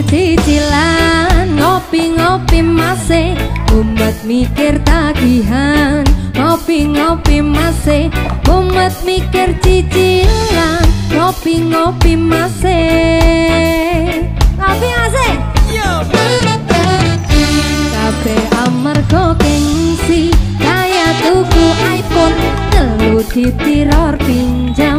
bercicilan cicilan ngopi-ngopi masih umat mikir tagihan ngopi-ngopi masih umat mikir cicilan ngopi-ngopi masih. Ngopi masih? Kabe Amar gengsi kayak tuku iPhone telu ditiror pinjam